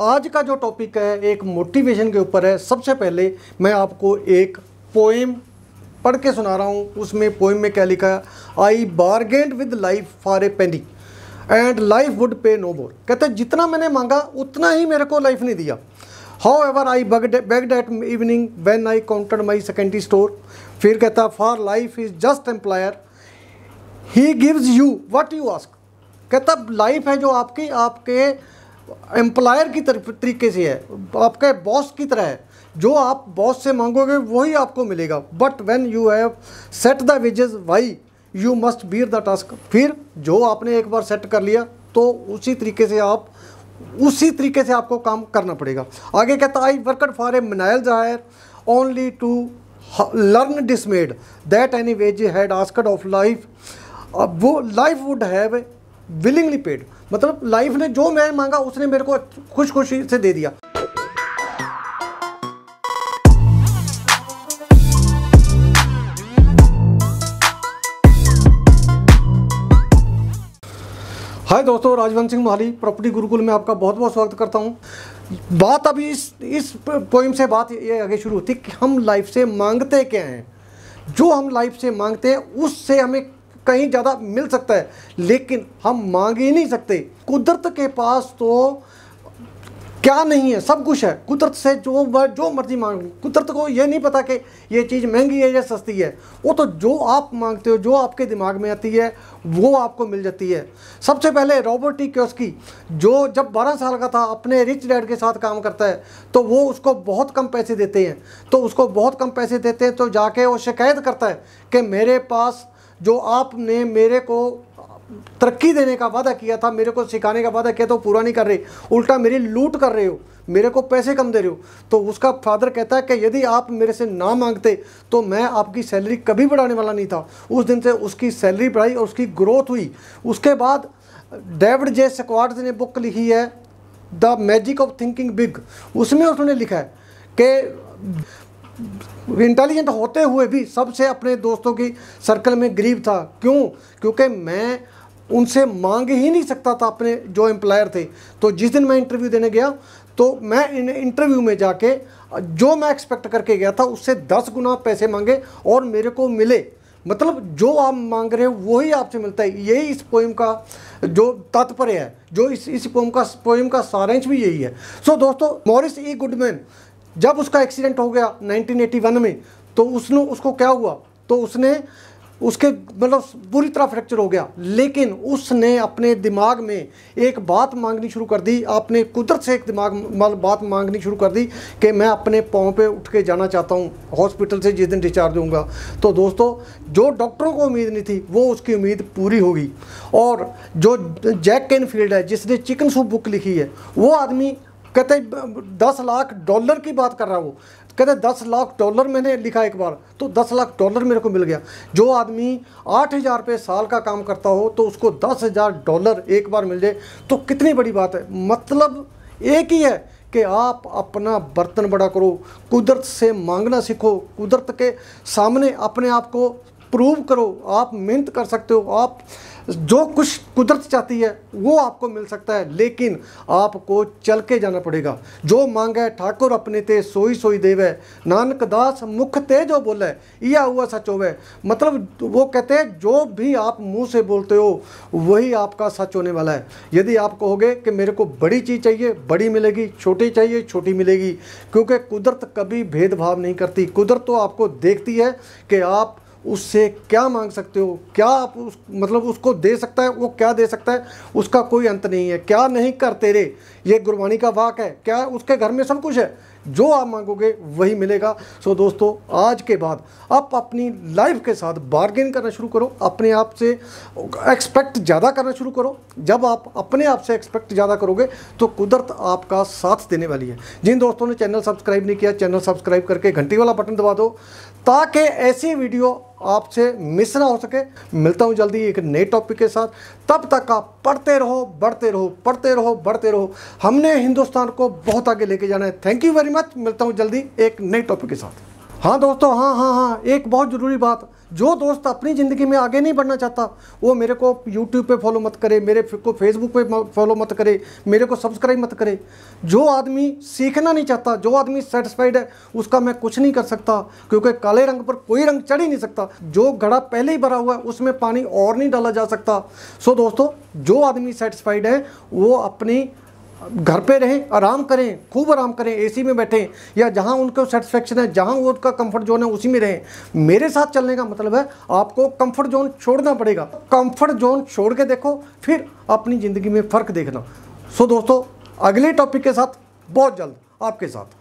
आज का जो टॉपिक है, एक मोटिवेशन के ऊपर है। सबसे पहले मैं आपको एक पोएम पढ़ के सुना रहा हूँ। उसमें पोएम में क्या लिखा है? I bargained with life for a penny and life would pay no more कहते जितना मैंने मांगा, उतना ही मेरे को लाइफ नहीं दिया। However I begged at evening when I counted my secondary store फिर कहता for life is just employer he gives you what you ask कहता लाइफ है जो आपकी, आपके एम्प्लॉयर की तरफ़ तरीके से है, आपके बॉस की तरह है। जो आप बॉस से मांगोगे, वही आपको मिलेगा। But when you have set the wages why you must bear the task फिर जो आपने एक बार सेट कर लिया तो उसी तरीके से आप, उसी तरीके से आपको काम करना पड़ेगा। आगे कहता I worked for a menial hire only to learn dismayed that any wage had asked of life वो life would have willingly paid मतलब लाइफ ने जो मैं मांगा, उसने मेरे को खुश खुशी से दे दिया। हाय दोस्तों, राजवंश सिंह माली प्रॉपर्टी गुरुकुल में आपका बहुत बहुत स्वागत करता हूँ। बात अभी इस इस पोइम से बात ये आगे शुरू होती कि हम लाइफ से मांगते क्या हैं? जो हम लाइफ से मांगते हैं, उससे हमें कहीं ज़्यादा मिल सकता है, लेकिन हम मांग ही नहीं सकते। कुदरत के पास तो क्या नहीं है, सब कुछ है। कुदरत से जो जो मर्ज़ी मांग। कुदरत को ये नहीं पता कि ये चीज़ महँगी है या सस्ती है। वो तो जो आप मांगते हो, जो आपके दिमाग में आती है, वो आपको मिल जाती है। सबसे पहले रॉबर्ट क्योस्की जो जब 12 साल का था, अपने रिच डैड के साथ काम करता है तो वो उसको बहुत कम पैसे देते हैं। तो उसको बहुत कम पैसे देते हैं तो जाके वो शिकायत करता है कि मेरे पास जो आपने मेरे को तरक्की देने का वादा किया था, मेरे को सिखाने का वादा किया था, वो पूरा नहीं कर रहे। उल्टा मेरी लूट कर रहे हो, मेरे को पैसे कम दे रहे हो। तो उसका फादर कहता है कि यदि आप मेरे से ना मांगते तो मैं आपकी सैलरी कभी बढ़ाने वाला नहीं था। उस दिन से उसकी सैलरी बढ़ाई और उसकी ग्रोथ हुई। उसके बाद डेविड जे सकवाड ने बुक लिखी है, the magic of thinking big. उसमें उसने लिखा है कि इंटेलिजेंट होते हुए भी सबसे अपने दोस्तों की सर्कल में गरीब था। क्यों? क्योंकि मैं उनसे मांग ही नहीं सकता था अपने जो एम्प्लॉयर थे। तो जिस दिन मैं इंटरव्यू देने गया तो मैं इन इंटरव्यू में जाके जो मैं एक्सपेक्ट करके गया था उससे दस गुना पैसे मांगे और मेरे को मिले। मतलब जो आप मांग रहे हो वही आपसे मिलता है। यही इस पोइम का जो तात्पर्य है। जो इस इस पोइम का पोइम का सारांश भी यही है। सो so, दोस्तों मॉरिस ई गुडमैन जब उसका एक्सीडेंट हो गया 1981 में तो उसने, उसको क्या हुआ? तो उसने, उसके मतलब बुरी तरह फ्रैक्चर हो गया। लेकिन उसने अपने दिमाग में एक बात मांगनी शुरू कर दी। आपने कुदरत से एक दिमाग मतलब बात मांगनी शुरू कर दी कि मैं अपने पाँव पे उठ के जाना चाहता हूँ, हॉस्पिटल से जिस दिन डिस्चार्ज दूँगा तो दोस्तों, जो डॉक्टरों को उम्मीद नहीं थी, वो उसकी उम्मीद पूरी होगी। और जो जैक कैनफील्ड है, जिसने चिकन सूप बुक लिखी है, वो आदमी कहते दस लाख डॉलर की बात कर रहा वो कहते दस लाख डॉलर मैंने लिखा एक बार तो दस लाख डॉलर मेरे को मिल गया। जो आदमी आठ हज़ार रुपये साल का काम करता हो तो उसको दस हज़ार डॉलर एक बार मिल जाए तो कितनी बड़ी बात है। मतलब एक ही है कि आप अपना बर्तन बड़ा करो, कुदरत से मांगना सीखो, कुदरत के सामने अपने आप को प्रूव करो। आप मेहनत कर सकते हो, आप जो कुछ कुदरत चाहती है, वो आपको मिल सकता है, लेकिन आपको चल के जाना पड़ेगा। जो मांगे, ठाकुर अपने ते सोई सोई देवे। नानक दास मुख ते जो बोले यह हुआ सच होवे। मतलब वो कहते हैं, जो भी आप मुँह से बोलते हो, वही आपका सच होने वाला है। यदि आप कहोगे कि मेरे को बड़ी चीज़ चाहिए, बड़ी मिलेगी, छोटी चाहिए, छोटी मिलेगी, क्योंकि कुदरत कभी भेदभाव नहीं करती। कुदरत तो आपको देखती है कि आप उससे क्या मांग सकते हो? क्या आप उस मतलब उसको दे सकता है? वो क्या दे सकता है? उसका कोई अंत नहीं है। क्या नहीं कर तेरे? ये गुरबानी का वाक है। क्या उसके घर में सब कुछ है? जो आप मांगोगे वही मिलेगा। सो दोस्तों, आज के बाद आप अपनी लाइफ के साथ बार्गेन करना शुरू करो। अपने आप से एक्सपेक्ट ज़्यादा करना शुरू करो। जब आप अपने आप से एक्सपेक्ट ज़्यादा करोगे तो कुदरत आपका साथ देने वाली है। जिन दोस्तों ने चैनल सब्सक्राइब नहीं किया चैनल सब्सक्राइब करके घंटी वाला बटन दबा दो, ताकि ऐसी वीडियो आपसे मिस ना हो सके। मिलता हूँ जल्दी एक नए टॉपिक के साथ। तब तक आप पढ़ते रहो, बढ़ते रहो, पढ़ते रहो, बढ़ते रहो। हमने हिंदुस्तान को बहुत आगे लेके जाना है। थैंक यू वेरी मच मिलता हूँ जल्दी एक नए टॉपिक के साथ। हाँ दोस्तों हाँ हाँ हाँ एक बहुत ज़रूरी बात। जो दोस्त अपनी ज़िंदगी में आगे नहीं बढ़ना चाहता, वो मेरे को यूट्यूब पे फॉलो मत करे, मेरे को फेसबुक पे फॉलो मत करे, मेरे को सब्सक्राइब मत करे। जो आदमी सीखना नहीं चाहता, जो आदमी सेटिस्फाइड है, उसका मैं कुछ नहीं कर सकता, क्योंकि काले रंग पर कोई रंग चढ़ ही नहीं सकता। जो घड़ा पहले ही भरा हुआ है, उसमें पानी और नहीं डाला जा सकता। सो दोस्तों, जो आदमी सेटिस्फाइड है, वो अपनी घर पे रहें, आराम करें, खूब आराम करें एसी में बैठें, या जहाँ उनको सेटिस्फेक्शन है, जहाँ वो उनका कंफर्ट जोन है, उसी में रहें। मेरे साथ चलने का मतलब है, आपको कंफर्ट जोन छोड़ना पड़ेगा। कंफर्ट जोन छोड़ के देखो, फिर अपनी ज़िंदगी में फ़र्क देखना। सो दोस्तों, अगले टॉपिक के साथ बहुत जल्द आपके साथ।